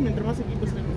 mientras más equipos tenemos.